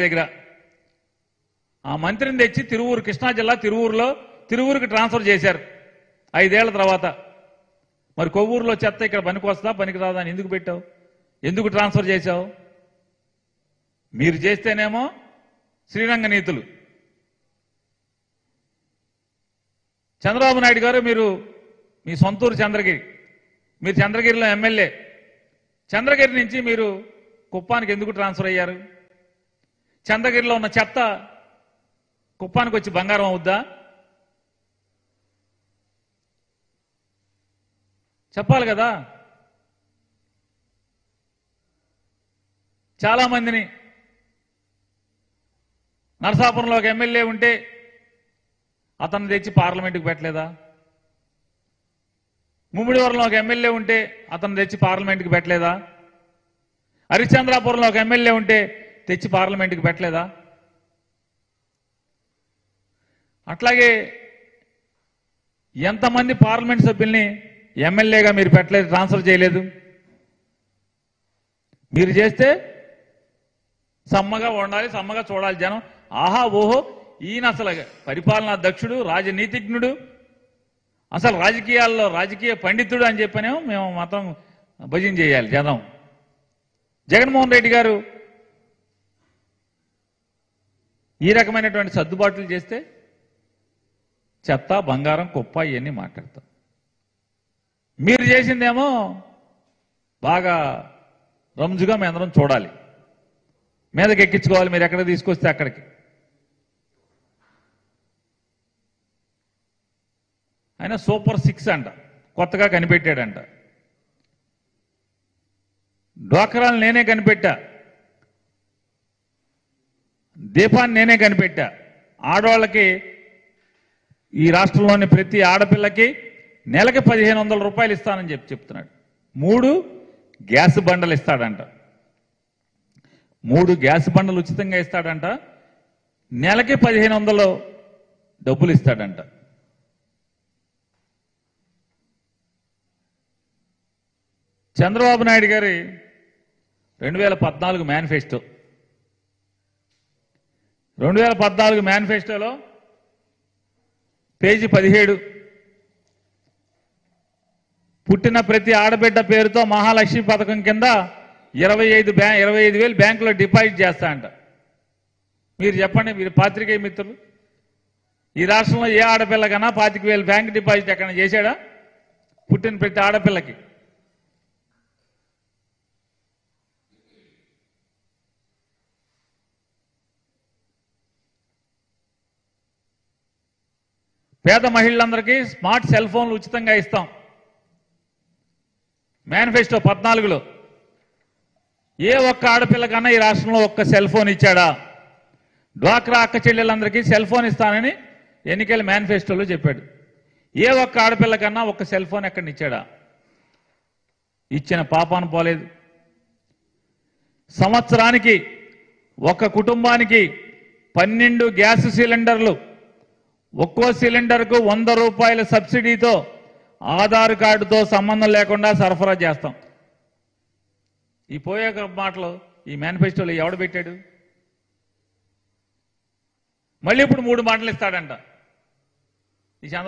దగ్గర. ఆ మంత్రిని తెచ్చి తిరువూరు కృష్ణా జిల్లా తిరువూరులో తిరువూరుకి ట్రాన్స్ఫర్ చేశారు. ఐదేళ్ళ తర్వాత. మరి కొవ్వూరులో చెత్త ఇక్కడ పనికొస్తా పనికిరాదా అని ఎందుకు పెట్టావు? ఎందుకు ట్రాన్స్ఫర్ చేశావు? మీరు చేస్తేనేమో శ్రీరంగ నీతులు. చంద్రబాబు నాయుడు గారు మీరు మీ సొంతూరు చంద్రగిరి మీరు చంద్రగిరిలో ఎమ్మెల్యే. చంద్రగిరి నుంచి మీరు కుప్పానికి ఎందుకు ట్రాన్స్ఫర్ అయ్యారు? చంద్రగిరిలో ఉన్న చెత్త కుప్పానికి వచ్చి బంగారం అవుద్దా? చెప్పాలి కదా. చాలా మందిని నరసాపురంలో ఒక ఎమ్మెల్యే ఉంటే అతను తెచ్చి పార్లమెంటుకు పెట్టలేదా? ముమ్మిడివరంలో ఒక ఎమ్మెల్యే ఉంటే అతను తెచ్చి పార్లమెంటుకి పెట్టలేదా? హరిశ్చంద్రాపురంలో ఒక ఎమ్మెల్యే ఉంటే తెచ్చి పార్లమెంట్కి పెట్టలేదా? అట్లాగే ఎంతమంది పార్లమెంట్ సభ్యుల్ని ఎమ్మెల్యేగా మీరు పెట్టలేదు ట్రాన్స్ఫర్ చేయలేదు? మీరు చేస్తే సమ్మగా ఉండాలి సమ్మగా చూడాలి జనం. ఆహా ఓహో ఈయన అసలు పరిపాలనా దక్షుడు రాజనీతిజ్ఞుడు అసలు రాజకీయాల్లో రాజకీయ పండితుడు అని చెప్పనేమో మేము మాత్రం భజన చేయాలి జనం. జగన్మోహన్ రెడ్డి గారు ఈ రకమైనటువంటి సర్దుబాట్లు చేస్తే చెత్త బంగారం కుప్ప ఇవన్నీ మాట్లాడతాం. మీరు చేసిందేమో బాగా రంజుగా మీ అందరం చూడాలి. మీదకి ఎక్కించుకోవాలి మీరు ఎక్కడ తీసుకొస్తే అక్కడికి. ఆయన సూపర్ సిక్స్ అంట కొత్తగా కనిపెట్టాడంట. డ్వాకరాలు నేనే కనిపెట్టా. దీపాన్ని నేనే కనిపెట్టా. ఆడవాళ్ళకి ఈ రాష్ట్రంలోని ప్రతి ఆడపిల్లకి నెలకి పదిహేను వందల రూపాయలు ఇస్తానని చెప్పి చెప్తున్నాడు. మూడు గ్యాస్ బండలు ఇస్తాడంట. మూడు గ్యాస్ బండలు ఉచితంగా ఇస్తాడంట. నెలకి పదిహేను వందలు డబ్బులు ఇస్తాడంట. చంద్రబాబు నాయుడు గారి రెండు వేల పద్నాలుగు మేనిఫెస్టో రెండు వేల పద్నాలుగు మేనిఫెస్టోలో పేజీ పదిహేడు. పుట్టిన ప్రతి ఆడబిడ్డ పేరుతో మహాలక్ష్మి పథకం కింద ఇరవై ఐదు బ్యా ఇరవై ఐదు వేలు బ్యాంకులో డిపాజిట్ చేస్తా అంట మీరు చెప్పండి మీరు పాత్రికేయ మిత్రులు. ఈ రాష్ట్రంలో ఏ ఆడపిల్లకన్నా పాతిక వేలు బ్యాంక్ డిపాజిట్ ఎక్కడ చేశాడా? పుట్టిన ప్రతి ఆడపిల్లకి. పేద మహిళలందరికీ స్మార్ట్ సెల్ ఫోన్లు ఉచితంగా ఇస్తాం. మేనిఫెస్టో పద్నాలుగులో ఏ ఒక్క ఆడపిల్లకన్నా ఈ రాష్ట్రంలో ఒక్క సెల్ ఫోన్ ఇచ్చాడా? డ్వాక్రా అక్క చెల్లెలందరికీ సెల్ ఫోన్ ఇస్తానని ఎన్నికల మేనిఫెస్టోలో చెప్పాడు. ఏ ఒక్క ఆడపిల్లకన్నా ఒక్క సెల్ ఫోన్ ఎక్కడ ఇచ్చాడా? ఇచ్చిన పాపాన పోలేదు. సంవత్సరానికి ఒక కుటుంబానికి పన్నెండు గ్యాస్ సిలిండర్లు ఒక్కో సిలిండర్కు వంద రూపాయల సబ్సిడీతో ఆధార్ కార్డుతో సంబంధం లేకుండా సరఫరా చేస్తాం. ఈ పోయే మాటలు ఈ మేనిఫెస్టోలో ఎవడు పెట్టాడు? మళ్ళీ ఇప్పుడు మూడు మాటలు ఇస్తాడంట. ఈ చంద్రబాబు